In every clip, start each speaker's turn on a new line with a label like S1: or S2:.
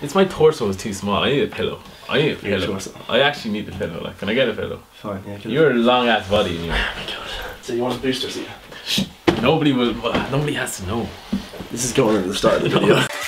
S1: It's my torso is too small. I need a pillow. I need a pillow.
S2: torso.
S1: I actually need a pillow. Like, can I get a pillow?
S2: Fine, yeah.
S1: You're a long ass body, and you.
S2: Oh so you want a booster seat?
S1: Nobody will. Nobody has to know.
S2: This is going into the start of the video.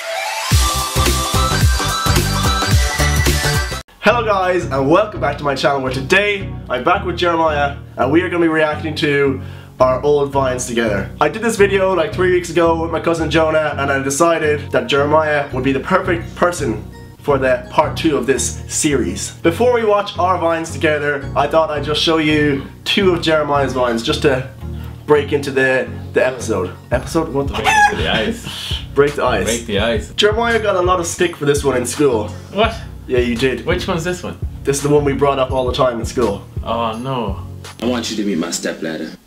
S2: Hello guys and welcome back to my channel where today I'm back with Jeremiah and we are going to be reacting to our old vines together. I did this video like three weeks ago with my cousin Jonah and I decided that Jeremiah would be the perfect person for the part two of this series. Before we watch our vines together, I thought I'd just show you two of Jeremiah's vines just to break into the, the episode. Episode? What the
S1: Break into the ice.
S2: Break the ice.
S1: Break the ice.
S2: Jeremiah got a lot of stick for this one in school.
S1: What?
S2: Yeah, you did.
S1: Which one's this one?
S2: This is the one we brought up all the time in school.
S1: Oh no.
S3: I want you to meet my stepladder.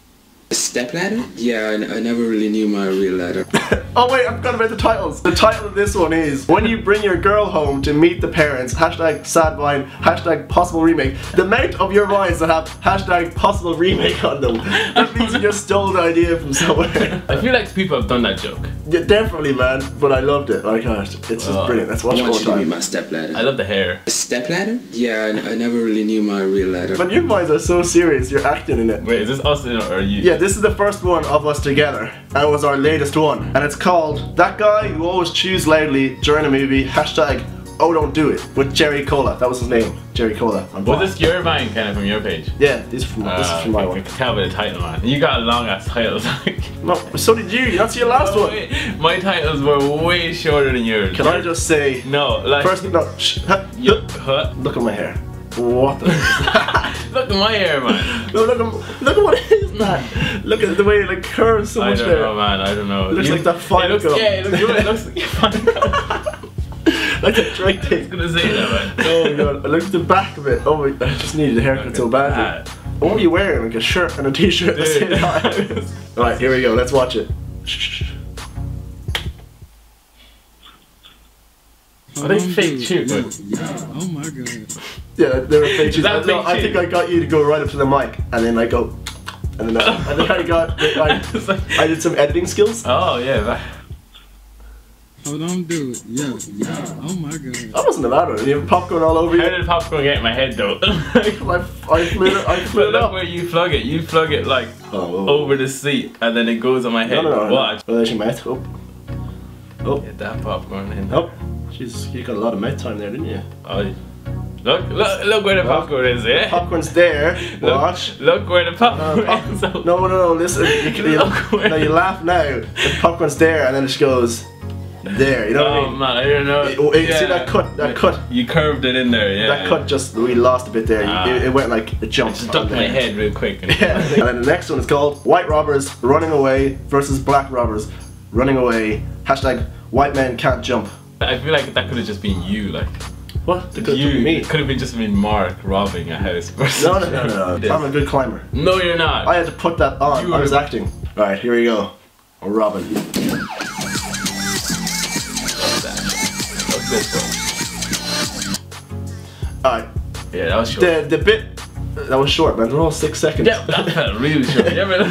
S3: A stepladder? Yeah, I, I never really knew my real ladder.
S2: Oh wait, I've forgot about the titles. The title of this one is When You Bring Your Girl Home to Meet the Parents, hashtag sad vine, hashtag possible remake. The amount of your vines that have hashtag possible remake on them. That means you just stole the idea from somewhere.
S1: I feel like people have done that joke.
S2: Yeah, definitely man, but I loved it. My gosh, uh, it's just
S1: Oh.
S2: brilliant. Let's
S3: I
S2: watch it
S3: want
S2: one
S3: you to meet
S2: time.
S3: my stepladder.
S1: I love the hair.
S3: A stepladder? Yeah, I, I never really knew my real ladder.
S2: But your vines are so serious, you're acting in it.
S1: Wait, is this us or are you?
S2: Yeah, this is the first one of us together, and it was our latest one. And it's called That Guy Who Always Chews Loudly During a Movie, hashtag Oh Don't Do It, with Jerry Cola. That was his name, Jerry Cola. on
S1: Was
S2: Vine.
S1: this your vine kind of from your page?
S2: Yeah, this is from, this is
S1: Uh,
S2: from my
S1: I
S2: one.
S1: can tell by the title, man. You got a long ass title.
S2: No, so did you, that's your last one.
S1: Wait, My titles were way shorter than yours.
S2: Can I just say,
S1: No, like.
S2: first, no, shh, huh,
S1: You, huh?
S2: look at my hair. What the?
S1: Look at my hair, man.
S2: no, look at, look at what is that? Look at the way it like curves so
S1: I
S2: much
S1: don't
S2: there.
S1: know, man. I don't know.
S2: It Looks like that
S1: It
S2: Final
S1: looks, yeah, it looks, it looks like Final Cut.
S2: Like a Drake
S1: I was gonna say that, man.
S2: Oh my god, I looked at the back of it. Oh my, I just needed a haircut so badly. What were you wearing? Like a shirt and a t-shirt at the same time? Alright, here we go. Let's watch it.
S1: Are they fake too? but-
S4: Oh my god.
S2: Yeah, they were fake shoes.
S1: that
S2: I, no,
S1: fake
S2: I think
S1: shoes?
S2: I got you to go right up to the mic, and then I go, and then I, and then I got, I,
S1: It's
S2: I did some editing skills.
S1: Oh yeah. That-
S4: Hold on, do it. Yeah, yeah. Oh my god.
S2: That wasn't a bad one. You have popcorn all over
S1: How
S2: you.
S1: did the popcorn get in my head though?
S2: I, I flew it, I flew it up.
S1: where you plug it. You plug it like
S2: Oh,
S1: over the seat, and then it goes on my head.
S2: no, no. no.
S1: Watch.
S2: Oh, there's your mouth. Oh. Oh.
S1: Get that popcorn in.
S2: Oh. Jesus, you got a lot of mouth time there, didn't you?
S1: Oh, look, look, look where the popcorn is. Yeah.
S2: Popcorn's there.
S1: Look,
S2: Watch.
S1: look where the popcorn
S2: Uh,
S1: is.
S2: no, no, no, listen. You, can- you,
S1: Look where-
S2: no, you laugh now. The popcorn's there, and then it just goes there. You know what I
S1: Oh
S2: mean?
S1: man, I don't know.
S2: Oh, you see that cut? That cut.
S1: You curved it in there, yeah.
S2: That cut just we lost a bit there.
S1: Ah.
S2: It, it went like it
S1: I
S2: jumped.
S1: just ducked my head real quick. And
S2: Yeah. and then the next one is called White Robbers Running Away versus Black Robbers Running Away. Hashtag White Men Can't Jump.
S1: I feel like that could have just been you, like
S2: What? It could
S1: you.
S2: be me.
S1: It could have been just been Mark robbing a house. versus-
S2: No, no, no, no, no. I'm a good climber.
S1: No, you're not.
S2: I had to put that on.
S1: You
S2: I was acting. All right, here we go. Robin.
S1: Love this one.
S2: All right.
S1: Yeah, that was short.
S2: The the bit that was short, man. They're all six seconds.
S1: yeah, that really short. Yeah, man.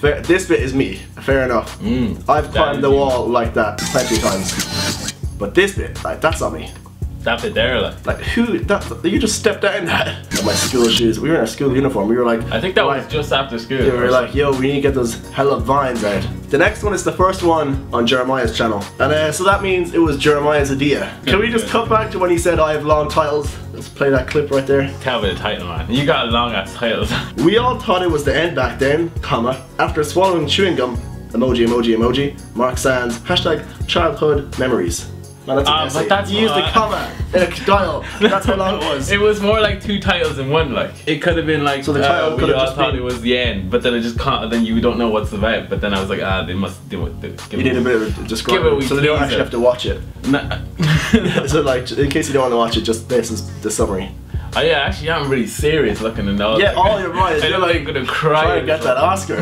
S2: Fair, this bit is me. Fair enough.
S1: Mm,
S2: I've climbed the
S1: you.
S2: wall like that plenty of times. But this bit, like, that's on me.
S1: That bit there, like.
S2: Like, who? That you just stepped out in that. my school shoes. We were in our school uniform. We were like,
S1: I think that was just after school.
S2: We were like, yo, we need to get those hella vines out. The next one is the first one on Jeremiah's channel. And uh, so that means it was Jeremiah's idea. Can we just cut back to when he said I have long titles? Let's play that clip right there.
S1: Tell me the title, man. You got long ass title.
S2: We all thought it was the end back then, comma, after swallowing chewing gum, emoji, emoji, emoji, Mark Sands, hashtag childhood memories. Man, that's an
S1: Ah, but that's
S2: you used the
S1: not-
S2: comma in a dial. That's how long it was.
S1: It was more like two titles in one. Like it could have been like
S2: So the
S1: uh,
S2: title
S1: we
S2: could have
S1: all
S2: just
S1: thought
S2: been-
S1: it was the end, but then it just can't. Then you don't know what's about. But then I was like, ah, they must do it. Give
S2: You need a bit of a description,
S1: Give it a wee
S2: so they don't
S1: teaser.
S2: actually have to watch it.
S1: Nah.
S2: So like, in case you don't want to watch it, just this is the summary.
S1: oh yeah, actually, I'm really serious looking and all.
S2: Yeah, all your right.
S1: I
S2: You're
S1: like
S2: like
S1: I'm gonna cry.
S2: trying
S1: or
S2: to get that. Oscar.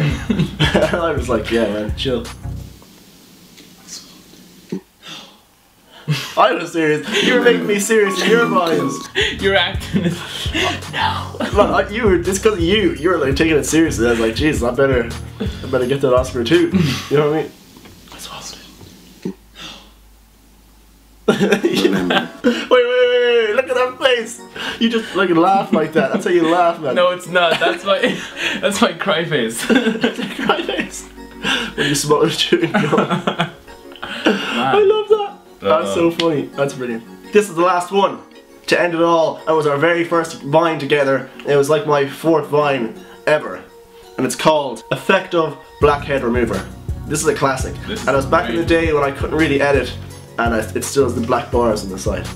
S2: I was like, yeah, man, chill. I was serious. You were making me serious in your vines.
S1: You're acting. no.
S2: I, you were just because you. You were like taking it seriously. I was like, Jesus, I better, I better get that Oscar too. You know what I mean?
S3: That's remember.
S2: wait, wait, wait, wait, look at that face. You just like laugh like that. That's how you laugh, man.
S1: No, it's not. That's my that's my cry face.
S2: cry face. When you the chewing gum. I love that. That's so funny. That's brilliant. This is the last one. To end it all, it was our very first Vine together. It was like my fourth Vine ever. And it's called Effective Blackhead Remover. This is a classic.
S1: This
S2: and it was back in the day when I couldn't really edit. And I, it still has the black bars on the side.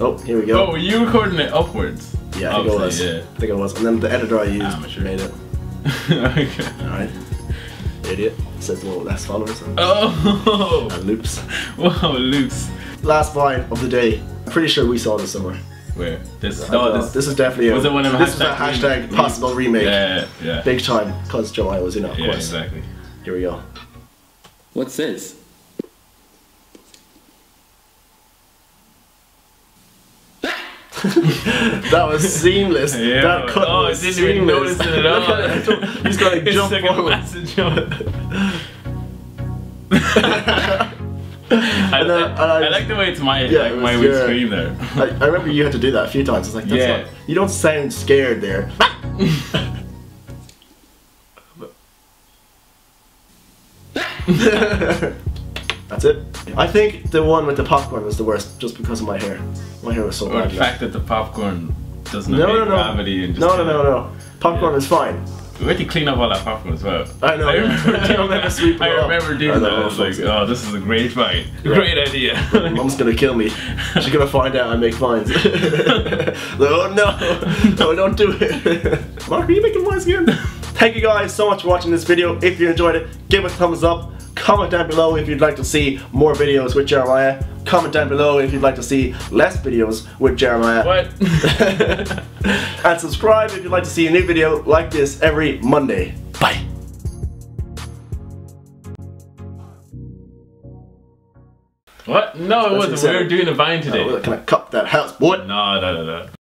S2: Oh, here we go.
S1: Oh, were you recording it upwards?
S2: yeah, I think it was.
S1: Obviously,
S2: I think it was. And then the editor I used ah,
S1: Amateur.
S2: made it.
S1: okay.
S2: Alright. Idiot. Says the one with less followers.
S1: Oh,
S2: and loops.
S1: wow, loops.
S2: Last Vine of the day. I'm pretty sure we saw this somewhere.
S1: Where this? No,
S2: don't
S1: this.
S2: this is definitely a,
S1: was it one of the
S2: this is a
S1: hashtag
S2: hashtag
S1: remake?
S2: possible remake.
S1: Yeah, yeah,
S2: Big time, because Joanna was in it, of
S1: yeah,
S2: course.
S1: exactly.
S2: Here we go.
S3: What's this?
S2: That was seamless.
S1: Yeah.
S2: That cut
S1: Oh, I
S2: was
S1: didn't even
S2: seamless.
S1: notice it at
S2: Look
S1: all.
S2: at it. He's got to jump
S1: like
S2: forward.
S1: I,
S2: then- I
S1: I, like the way it's my
S2: Yeah,
S1: like
S2: it
S1: my
S2: your-
S1: scream there.
S2: I, I remember you had to do that a few times. It's like, that's
S1: Yeah.
S2: not, you don't sound scared there. That's it. I think the one with the popcorn was the worst, just because of my hair. My hair was so
S1: Or
S2: bad.
S1: the fact that the popcorn doesn't
S2: No, no, no.
S1: gravity and just
S2: No, no, no, no. Popcorn
S1: Yeah.
S2: is fine.
S1: We had to clean up all that popcorn as well.
S2: I know,
S1: I remember,
S2: You don't have to sweep
S1: I remember
S2: I
S1: doing that. I was like, oh, this is a great fight.
S2: Yeah.
S1: Great idea.
S2: Mom's gonna kill me. She's gonna find out I make vines. like, oh no, no, don't do it. Mark, are you making vines again? Thank you guys so much for watching this video. If you enjoyed it, give it a thumbs up. Comment down below if you'd like to see more videos with Jeremiah. Comment down below if you'd like to see less videos with Jeremiah.
S1: what?
S2: and subscribe if you'd like to see a new video like this every Monday. Bye.
S1: what? No, it
S2: That's
S1: wasn't. We were doing a vine today.
S2: Oh, can I cut that house, boy?
S1: No, no, no, no.